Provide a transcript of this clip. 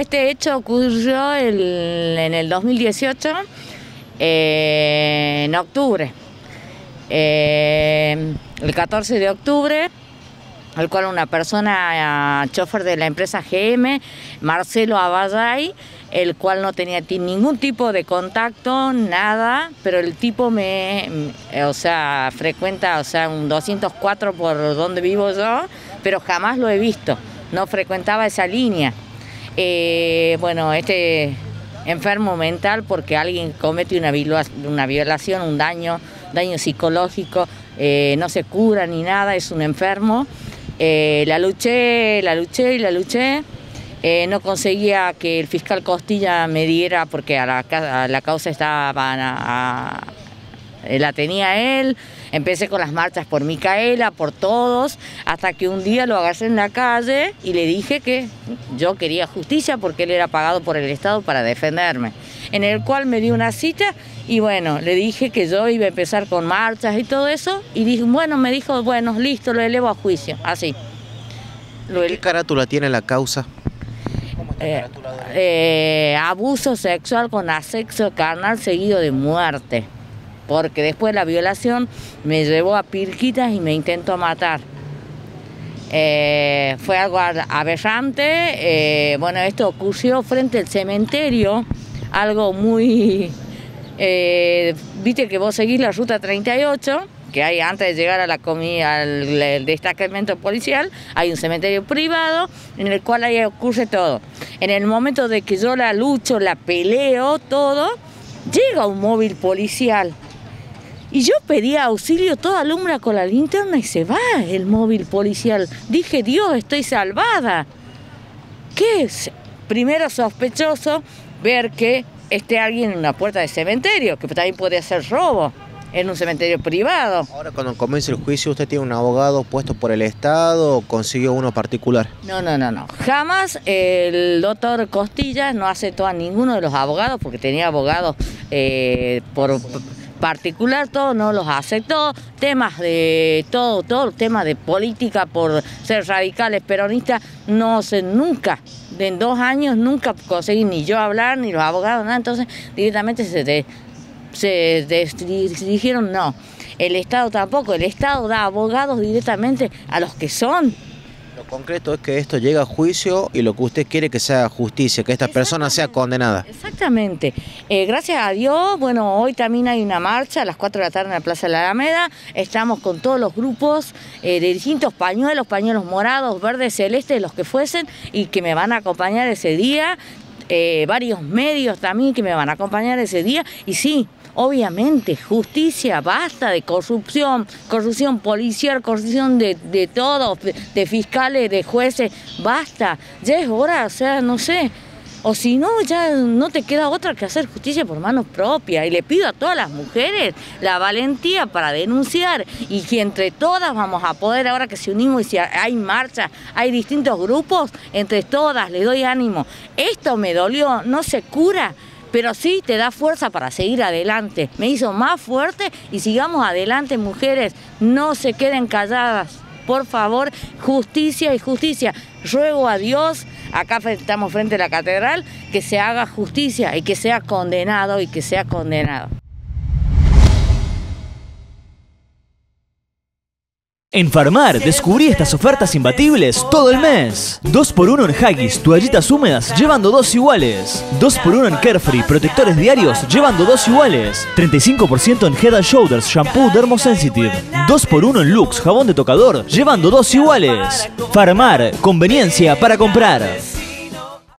Este hecho ocurrió en el 2018, eh, en octubre. Eh, el 14 de octubre, al cual una persona, eh, chofer de la empresa GM, Marcelo Abaday, el cual no tenía ningún tipo de contacto, nada, pero el tipo me, o sea, frecuenta, o sea, un 204 por donde vivo yo, pero jamás lo he visto, no frecuentaba esa línea. Eh, bueno, este enfermo mental porque alguien comete una, una violación, un daño, daño psicológico, eh, no se cura ni nada, es un enfermo. Eh, la luché, la luché y la luché. no conseguía que el fiscal Costilla me diera, porque a la, causa estaba, la tenía él, Empecé con las marchas por Micaela, por todos, hasta que un día lo agarré en la calle y le dije que yo quería justicia porque él era pagado por el Estado para defenderme. En el cual me dio una cita y bueno, le dije que yo iba a empezar con marchas y todo eso y dije, bueno, me dijo, bueno, listo, lo elevo a juicio, así. ¿Qué carátula tiene la causa? Eh, eh, abuso sexual con asexo carnal seguido de muerte porque después de la violación me llevó a Pirquitas y me intentó matar. Eh, fue algo aberrante, eh, bueno, esto ocurrió frente al cementerio, algo muy... Eh, viste que vos seguís la ruta 38, que hay antes de llegar a la comida, al destacamento policial, hay un cementerio privado en el cual ahí ocurre todo. En el momento de que yo la lucho, la peleo, todo, llega un móvil policial y yo pedía auxilio, toda alumbra con la linterna y se va el móvil policial. Dije, Dios, estoy salvada. ¿Qué es? Primero sospechoso ver que esté alguien en una puerta de cementerio, que también puede ser robo en un cementerio privado. Ahora cuando comience el juicio, ¿usted tiene un abogado puesto por el Estado o consiguió uno particular? No, no, no, no. Jamás el doctor Costillas no aceptó a ninguno de los abogados porque tenía abogados eh, por particular todo no los aceptó, temas de todo, todo temas de política por ser radicales peronistas, no sé, nunca, en dos años nunca conseguí ni yo hablar, ni los abogados, nada, entonces directamente se, se dijeron no. El Estado tampoco, el Estado da abogados directamente a los que son lo concreto es que esto llega a juicio y lo que usted quiere que sea justicia, que esta persona sea condenada. Exactamente. Eh, gracias a Dios, bueno, hoy también hay una marcha a las 4 de la tarde en la Plaza de la Alameda. Estamos con todos los grupos eh, de distintos pañuelos, pañuelos morados, verdes, celestes, los que fuesen, y que me van a acompañar ese día. Eh, varios medios también que me van a acompañar ese día. Y sí, Obviamente, justicia, basta de corrupción, corrupción policial, corrupción de, de todos, de fiscales, de jueces, basta. Ya es hora, o sea, no sé. O si no, ya no te queda otra que hacer justicia por manos propias. Y le pido a todas las mujeres la valentía para denunciar y que entre todas vamos a poder, ahora que se unimos y si hay marcha, hay distintos grupos, entre todas le doy ánimo. Esto me dolió, no se cura pero sí te da fuerza para seguir adelante. Me hizo más fuerte y sigamos adelante, mujeres, no se queden calladas. Por favor, justicia y justicia. Ruego a Dios, acá estamos frente a la catedral, que se haga justicia y que sea condenado y que sea condenado. En Farmar descubrí estas ofertas imbatibles todo el mes. 2x1 en Haggis, toallitas húmedas, llevando dos iguales. 2x1 en Carefree, protectores diarios, llevando dos iguales. 35% en Head Shoulders, shampoo Dermosensitive. 2x1 en Lux, jabón de tocador, llevando dos iguales. Farmar, conveniencia para comprar.